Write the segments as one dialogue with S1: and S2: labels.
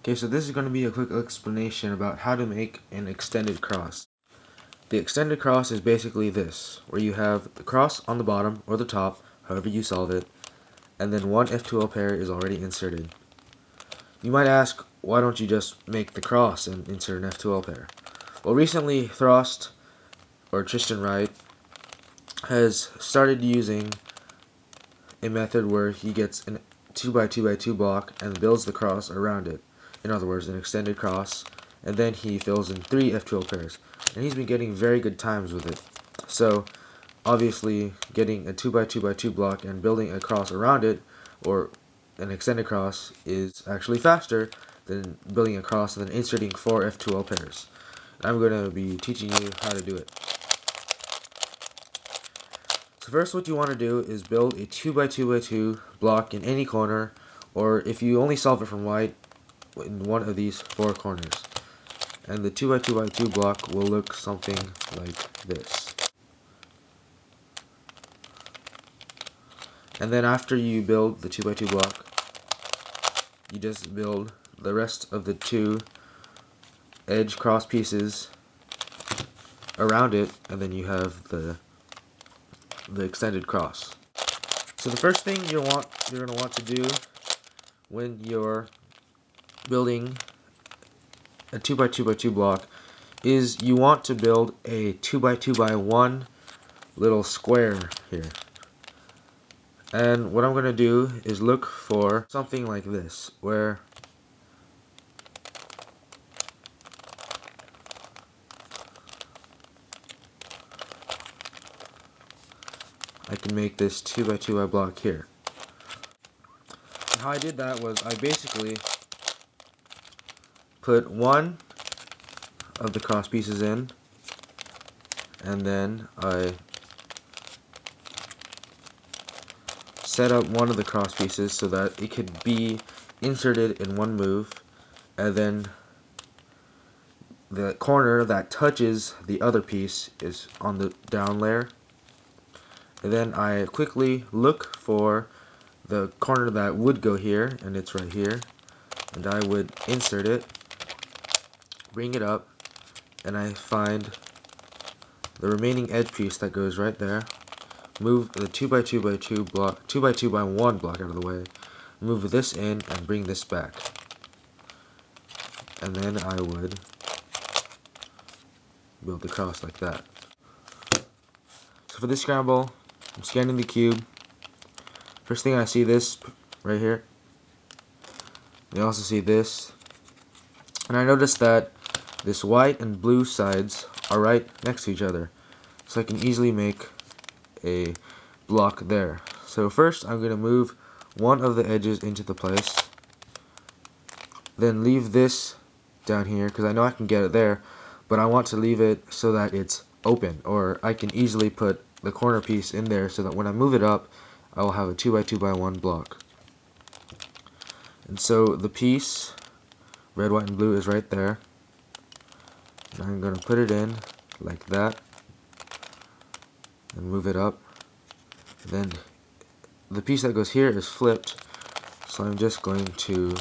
S1: Okay, so this is going to be a quick explanation about how to make an extended cross. The extended cross is basically this, where you have the cross on the bottom or the top, however you solve it, and then one F2L pair is already inserted. You might ask, why don't you just make the cross and insert an F2L pair? Well, recently Thrust, or Tristan Wright, has started using a method where he gets a 2x2x2 block and builds the cross around it in other words, an extended cross, and then he fills in three F2L pairs. And he's been getting very good times with it. So, obviously, getting a 2x2x2 block and building a cross around it, or an extended cross, is actually faster than building a cross and then inserting four F2L pairs. I'm going to be teaching you how to do it. So first what you want to do is build a 2x2x2 block in any corner, or if you only solve it from white, in one of these four corners. And the 2x2x2 block will look something like this. And then after you build the 2x2 block, you just build the rest of the two edge cross pieces around it, and then you have the the extended cross. So the first thing you want you're gonna want to do when you're building a 2x2x2 block is you want to build a 2x2x1 little square here. And what I'm going to do is look for something like this, where I can make this 2x2x block here. And how I did that was I basically put one of the cross pieces in and then I set up one of the cross pieces so that it could be inserted in one move and then the corner that touches the other piece is on the down layer. And then I quickly look for the corner that would go here and it's right here and I would insert it bring it up, and I find the remaining edge piece that goes right there, move the 2x2x2 block, 2x2x1 block out of the way, move this in, and bring this back. And then I would build the cross like that. So for this scramble, I'm scanning the cube. First thing I see this right here. I also see this. And I notice that this white and blue sides are right next to each other. So I can easily make a block there. So first I'm going to move one of the edges into the place. Then leave this down here because I know I can get it there. But I want to leave it so that it's open. Or I can easily put the corner piece in there so that when I move it up I will have a 2x2x1 block. And so the piece, red, white, and blue is right there. I'm going to put it in like that and move it up. Then the piece that goes here is flipped, so I'm just going to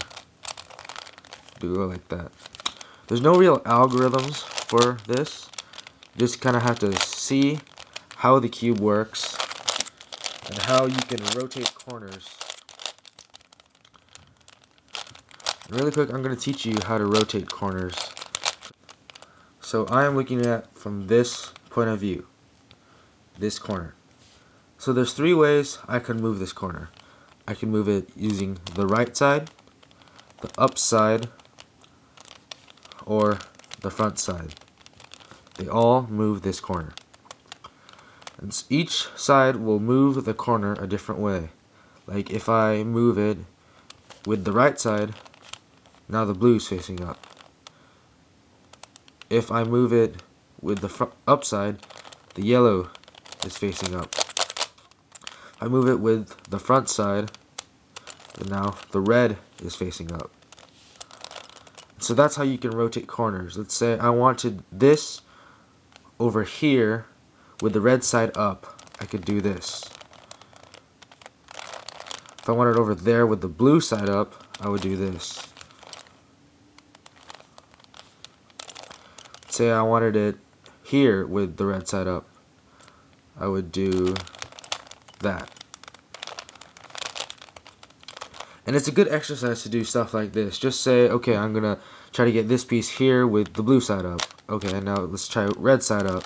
S1: do it like that. There's no real algorithms for this. You just kind of have to see how the cube works and how you can rotate corners. Really quick, I'm going to teach you how to rotate corners. So I am looking at from this point of view, this corner. So there's three ways I can move this corner. I can move it using the right side, the up side, or the front side. They all move this corner. And each side will move the corner a different way. Like if I move it with the right side, now the blue is facing up if I move it with the upside, the yellow is facing up. I move it with the front side, and now the red is facing up. So that's how you can rotate corners. Let's say I wanted this over here with the red side up. I could do this. If I wanted over there with the blue side up, I would do this. Say I wanted it here with the red side up. I would do that. And it's a good exercise to do stuff like this. Just say, okay, I'm going to try to get this piece here with the blue side up. Okay, and now let's try red side up.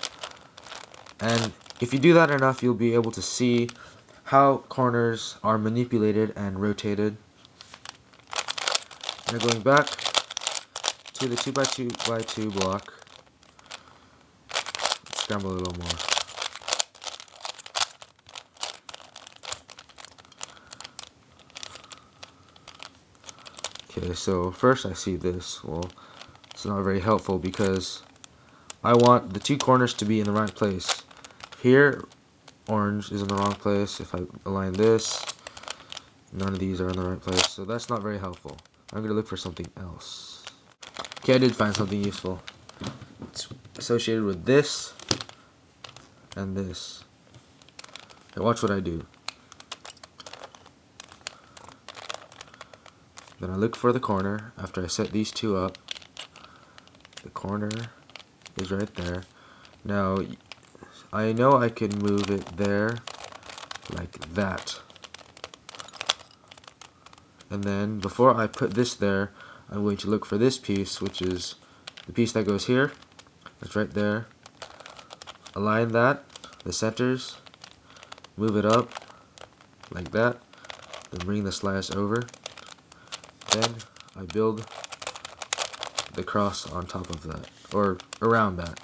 S1: And if you do that enough, you'll be able to see how corners are manipulated and rotated. Now going back to the 2x2 by 2 block. Scramble a little more. Okay, so first I see this. Well, it's not very helpful because I want the two corners to be in the right place. Here, orange is in the wrong place. If I align this, none of these are in the right place. So that's not very helpful. I'm going to look for something else. Okay, I did find something useful. It's associated with this and this. Okay, watch what I do. Then I look for the corner after I set these two up. The corner is right there. Now, I know I can move it there like that. And then before I put this there, I'm going to look for this piece, which is the piece that goes here. That's right there. Align that, the centers, move it up like that, then bring the slice over. Then I build the cross on top of that, or around that.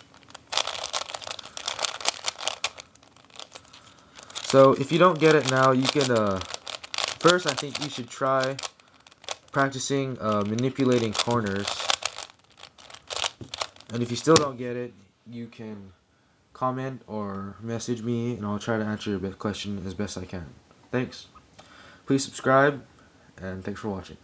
S1: So if you don't get it now, you can, uh, first I think you should try practicing uh, manipulating corners. And if you still don't get it, you can comment or message me and I'll try to answer your question as best I can. Thanks. Please subscribe and thanks for watching.